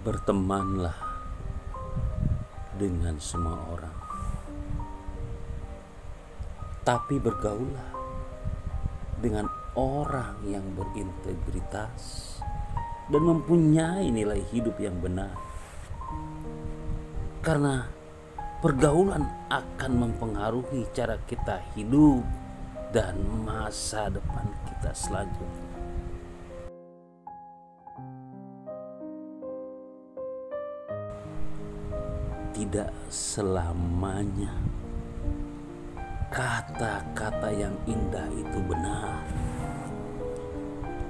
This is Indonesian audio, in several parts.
Bertemanlah dengan semua orang, tapi bergaullah dengan orang yang berintegritas dan mempunyai nilai hidup yang benar, karena pergaulan akan mempengaruhi cara kita hidup dan masa depan kita selanjutnya. Tidak selamanya kata-kata yang indah itu benar.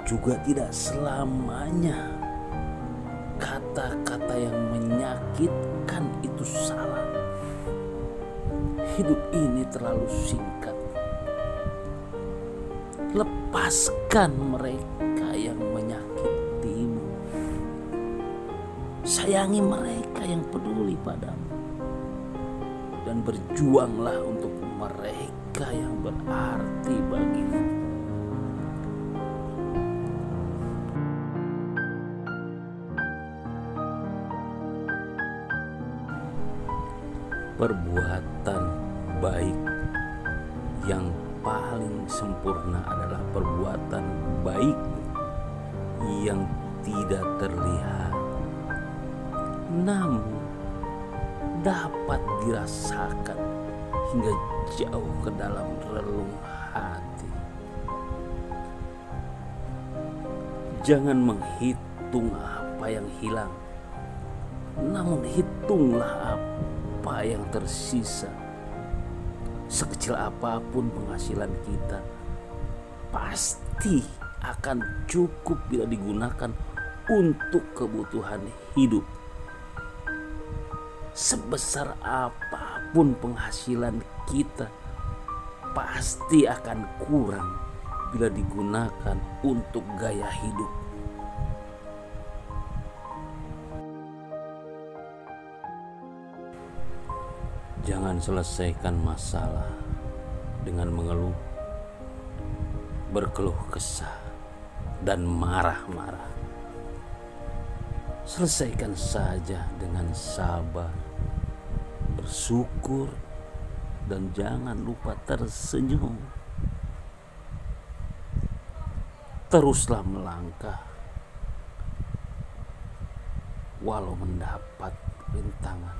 Juga tidak selamanya kata-kata yang menyakitkan itu salah. Hidup ini terlalu singkat. Lepaskan mereka yang menyakitimu. Sayangi mereka yang peduli padamu. Dan berjuanglah untuk mereka yang berarti bagimu. Perbuatan baik yang paling sempurna adalah perbuatan baik yang tidak terlihat namun dapat dirasakan hingga jauh ke dalam relung hati. Jangan menghitung apa yang hilang, namun hitunglah apa yang tersisa. Sekecil apa pun penghasilan kita, pasti akan cukup bila digunakan untuk kebutuhan hidup sebesar apa pun penghasilan kita pasti akan kurang bila digunakan untuk gaya hidup. Jangan selesaikan masalah dengan mengeluh, berkeluh kesah, dan marah-marah. Selesaikan saja dengan sabar, bersyukur, dan jangan lupa tersenyum. Teruslah melangkah, walau mendapat rintangan.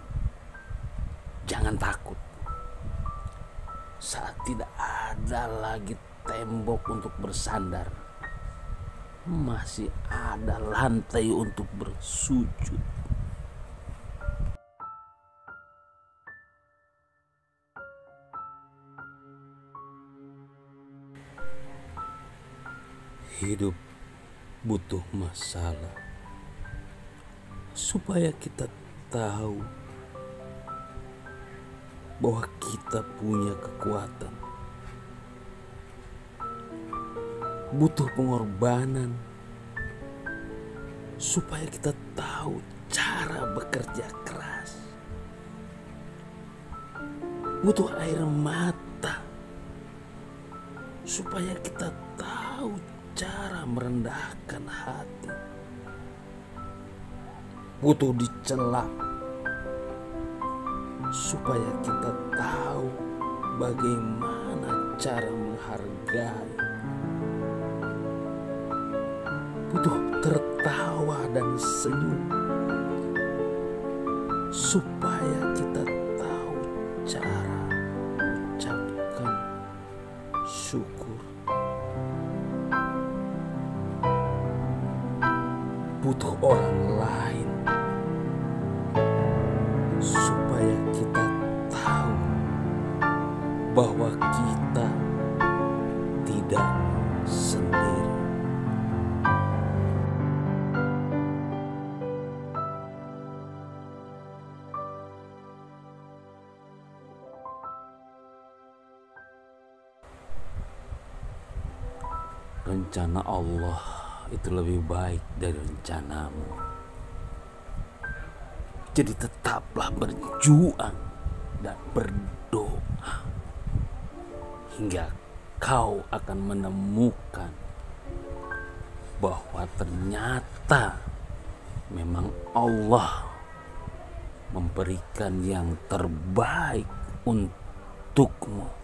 Jangan takut saat tidak ada lagi tembok untuk bersandar masih ada lantai untuk bersujud. Hidup butuh masalah supaya kita tahu bahwa kita punya kekuatan. Butuh pengorbanan supaya kita tahu cara bekerja keras. Butuh air mata supaya kita tahu cara merendahkan hati. Butuh dicela supaya kita tahu bagaimana cara menghargai. Butuh tertawa dan senyum supaya kita tahu cara ucapkan syukur. Butuh orang lain supaya kita tahu bahwa kita Rencana Allah itu lebih baik dari rencanamu. Jadi tetaplah berjuang dan berdoa hingga kau akan menemukan bahwa ternyata memang Allah memberikan yang terbaik untukmu